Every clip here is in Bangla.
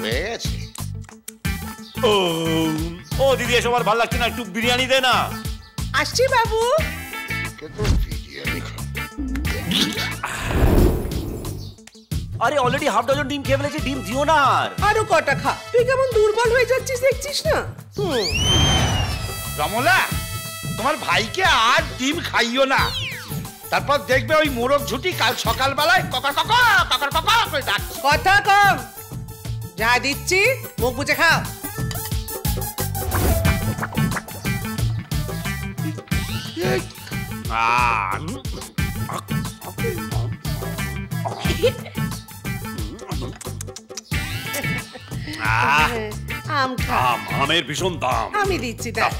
হয়ে গেছে ও ও দিদি এসব আর ভালো লাগছে না একটু বিরিয়ানি দে না। আসছি বাবু। আরে অলরেডি হাফ ডজন ডিম খেয়ে ফেলেছে ডিম দিও না আর। আরও কটা খা। তুই কেমন দুর্বল হয়ে যাচ্ছিস দেখছিস না? রমলা তোমার ভাইকে আর ডিম খাইও না। তারপর দেখবে ওই মোরগ ঝুটি কাল সকালবেলায় ককর ককর ককর ককর করে কথা কম। যা দিচ্ছি মুখ বুঝে খাও। আম খা। আম, আমের ভীষণ দাম। আমি দিচ্ছি দাও।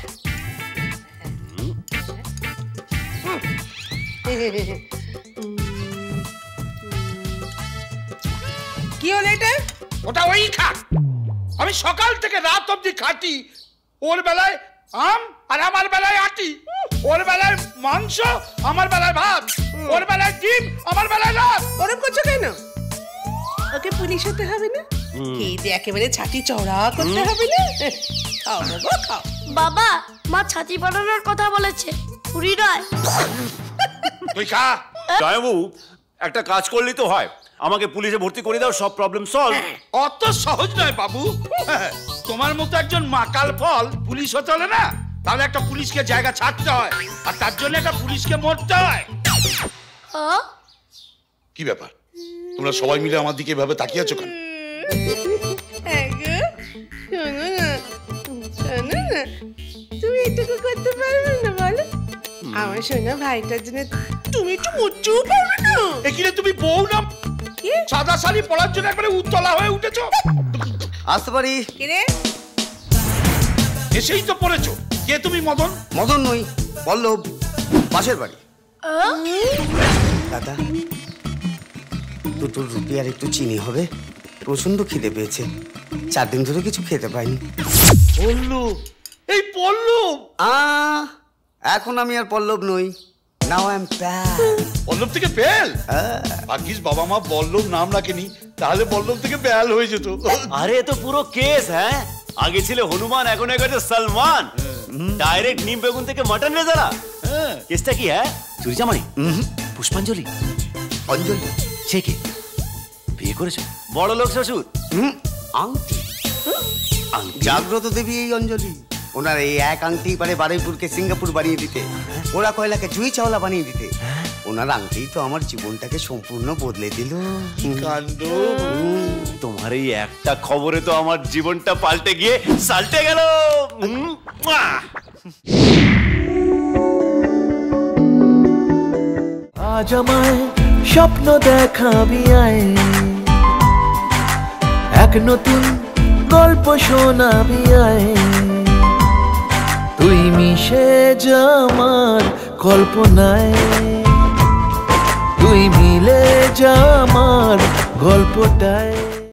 কি হলো এটা? ওটা ওই খা আমি সকাল থেকে রাত অবধি খাটি। ওর বেলায় আম আর আমার বেলায় আটি। ওর বেলায় মাংস আমার বেলায় ভাত। ওর বেলায় ডিম আমার বেলায় রাত। ওরম করছ কেন? ওকে পুলিশ হতে হবে না? খেয়ে দিয়ে একেবারে ছাতি চড়া করতে হবে না? খাও বাবা খাও। বাবা মা ছাতি বানানোর কথা বলেছে। পুরি নয়। তুই খা। জয়বাবু একটা কাজ করলেই তো হয়। আমাকে পুলিশে ভর্তি করে দাও সব প্রবলেম সলভ অত সহজ নয় বাবু। তোমার মতো একজন মাকাল ফল পুলিশ হতে হলে না তাহলে একটা পুলিশকে জায়গা ছাড়তে হয় আর তার জন্য একটা পুলিশকে মরতে হয়। কি ব্যাপার? তোমরা সবাই মিলে আমার দিকে এভাবে তাকিয়ে আছো কেন? হ্যাঁ তুমি এটুকু করতে পারবে না বলো। আমার শোনা ভাইটার জন্য তুমি একটু মুচুও পারবে না। এখানে তুমি বউ না? সাদা শাড়ি পরার জন্য একবারে উত্তলা হয়ে উঠেছো? আসতে পারি। কিরে? এসেই তো পড়েছো। কে তুমি মদন? মদন নই পল্লব পাশের বাড়ি। দাদা দুটো রুটি আর একটু চিনি হবে। প্রচণ্ড খিদে পেয়েছে। চার দিন ধরে কিছু খেতে পাইনি। পল্লু এই পল্লু! আ এখন আমি আর পল্লব নই। নাও আই এম বল্লভ থেকে বেল? ভাগ্যিস বাবা মা বল্লভ নাম রাখেনি তাহলে বল্লভ থেকে বেল হয়ে যেত আরে এ তো পুরো কেস হ্যাঁ? আগে ছিল হনুমান এখন হয়ে গেছে সলমান। ডাইরেক্ট নিম বেগুন থেকে মাটন রেজারা কেসটা কি হ্যাঁ? জামাই? পুষ্পাঞ্জলি? অঞ্জলি। সে কে? বিয়ে করেছ? বড় লোক শ্বশুর আংটি? জাগ্রত দেবী এই অঞ্জলি। ওনার এই এক আংটি পারে বারুইপুরকে সিঙ্গাপুর বানিয়ে দিতে। ওরা কয়লাকে জুই চাওলা বানিয়ে দিতে। ওনার আংটি তো আমার জীবনটাকে সম্পূর্ণ বদলে দিল। কাণ্ড? তোমার এই একটা খবরে তো আমার জীবনটা পাল্টে গিয়ে সাল্টে গেল! আজ আমায় স্বপ্ন দেখাবি আয়। এক নতুন গল্প শোনাবি আয়। তুই মিশে যা আমার কল্পনায়। তুই মিলে যা আমার গল্পটায়।